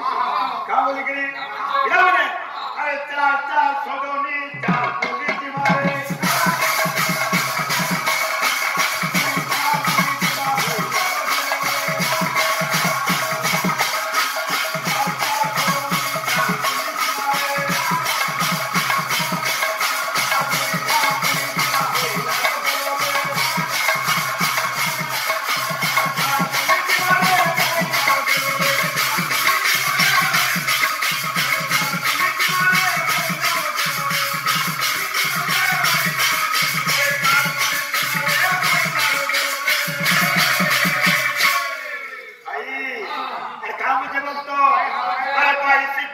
Ah! চাচা সরণি চাপুরে levantou para o país